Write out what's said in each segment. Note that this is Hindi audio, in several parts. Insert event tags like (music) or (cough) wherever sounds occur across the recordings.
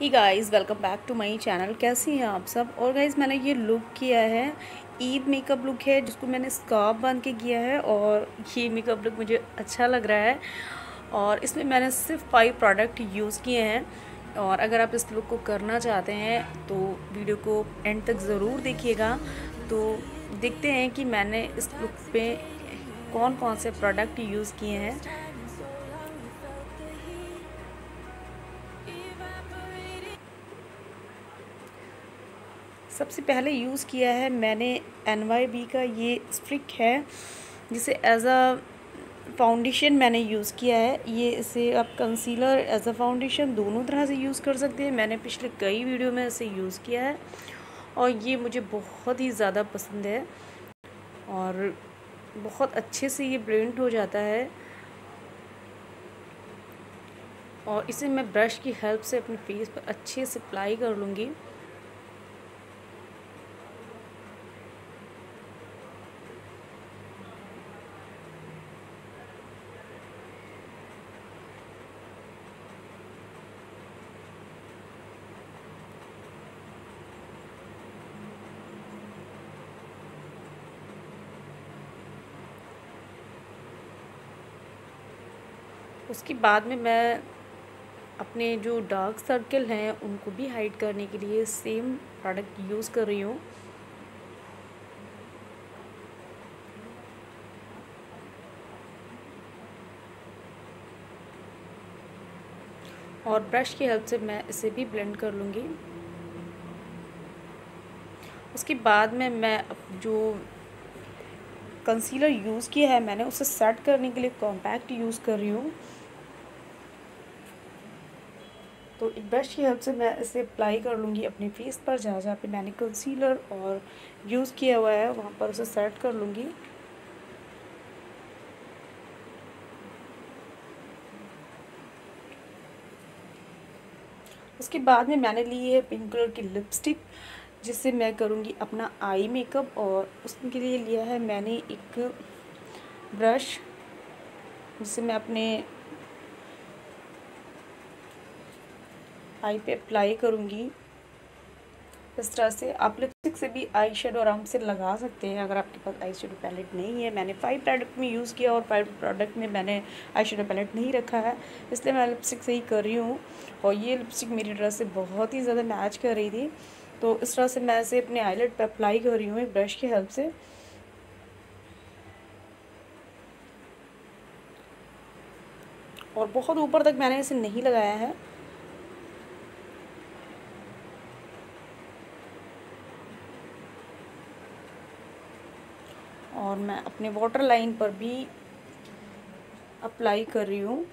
Hi guys welcome back to my channel कैसी हैं आप सब? और गाइस मैंने ये लुक किया है। ईद मेकअप लुक है, जिसको मैंने स्कार्फ बाँध के किया है, और ये मेकअप लुक मुझे अच्छा लग रहा है। और इसमें मैंने सिर्फ़ फाइव प्रोडक्ट यूज़ किए हैं। और अगर आप इस लुक को करना चाहते हैं तो वीडियो को एंड तक ज़रूर देखिएगा। तो देखते हैं कि मैंने इस लुक पे कौन कौन से प्रोडक्ट यूज़ किए हैं। सबसे पहले यूज़ किया है मैंने एनवाईबी का, ये स्ट्रिक है, जिसे एज अ फाउंडेशन मैंने यूज़ किया है। ये इसे आप कंसीलर एज अ फाउंडेशन दोनों तरह से यूज़ कर सकते हैं। मैंने पिछले कई वीडियो में इसे यूज़ किया है और ये मुझे बहुत ही ज़्यादा पसंद है और बहुत अच्छे से ये ब्लेंड हो जाता है। और इसे मैं ब्रश की हेल्प से अपने फेस पर अच्छे से अप्लाई कर लूँगी। उसके बाद में मैं अपने जो डार्क सर्कल हैं, उनको भी हाइड करने के लिए सेम प्रोडक्ट यूज़ कर रही हूँ। और ब्रश की हेल्प से मैं इसे भी ब्लेंड कर लूँगी। उसके बाद में मैं जो कंसीलर यूज़ किया है, मैंने उसे सेट करने के लिए कॉम्पैक्ट यूज़ कर रही हूँ। तो एक ब्रश की हेल्प से मैं इसे अप्लाई कर लूँगी अपने फेस पर, जहाँ जहाँ पे मैंने कंसीलर और यूज़ किया हुआ है, वहाँ पर उसे सेट कर लूँगी। उसके बाद में मैंने ली है पिंक कलर की लिपस्टिक जिससे मैं करूँगी अपना आई मेकअप और उसके लिए लिया है मैंने एक ब्रश जिससे मैं अपने आई पे अप्लाई करूँगी। इस तरह से आप लिपस्टिक से भी आई शेडो आराम से लगा सकते हैं, अगर आपके पास आई शेडो पैलेट नहीं है। मैंने फाइव प्रोडक्ट में यूज़ किया और फाइव प्रोडक्ट में मैंने आई शेडो पैलेट नहीं रखा है, इसलिए मैं लिपस्टिक से ही कर रही हूँ। और ये लिपस्टिक मेरी ड्रेस से बहुत ही ज़्यादा मैच कर रही थी। तो इस तरह से मैं इसे अपने आईलेट पर अप्लाई कर रही हूँ, एक ब्रश की हेल्प से। और बहुत ऊपर तक मैंने इसे नहीं लगाया है। और मैं अपने वाटर लाइन पर भी अप्लाई कर रही हूँ।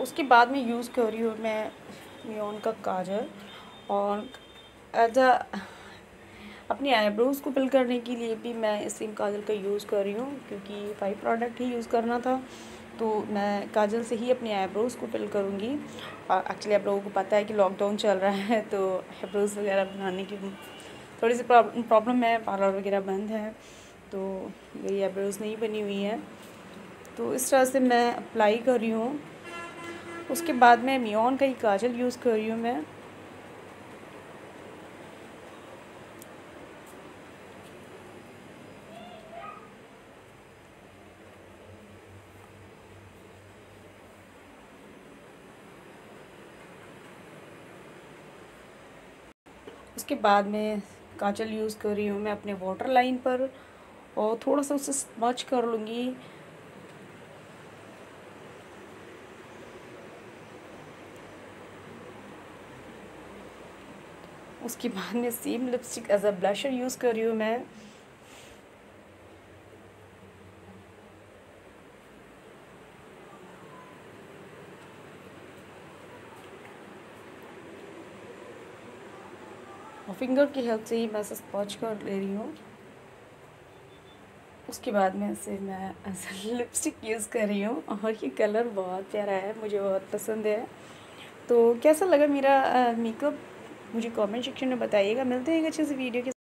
उसके बाद में यूज़ कर रही हूँ, मैं मियोन का काजल और एज अ अपनी आईब्रोज़ को फिल करने के लिए भी मैं इस काजल का यूज़ कर रही हूँ, क्योंकि फाइव प्रोडक्ट ही यूज़ करना था। तो मैं काजल से ही अपने आईब्रोज़ को फिल करूँगी। और एक्चुअली आप लोगों को पता है कि लॉकडाउन चल रहा है तो आईब्रोज़ वगैरह बनाने की थोड़ी सी प्रॉब्लम है पार्लर वगैरह बंद है तो मेरी आईब्रोज़ नहीं बनी हुई है। तो इस तरह से मैं अप्लाई कर रही हूँ। उसके बाद में मियोन का ही काजल यूज़ कर रही हूँ मैं। उसके बाद में काजल यूज़ कर रही हूँ मैं अपने वाटर लाइन पर और थोड़ा सा उसे स्मच कर लूँगी। उसके बाद में same lipstick as a blusher use कर रही हूँ मैं। और फिंगर की हेल्प से ही मैं ऐसे स्पॉच कर ले रही हूँ। उसके बाद में से मैं ऐसा (laughs) लिपस्टिक यूज़ कर रही हूँ और ये कलर बहुत प्यारा है, मुझे बहुत पसंद है। तो कैसा लगा मेरा मेकअप मुझे कमेंट सेक्शन में बताइएगा। मिलते हैं एक अच्छे से वीडियो के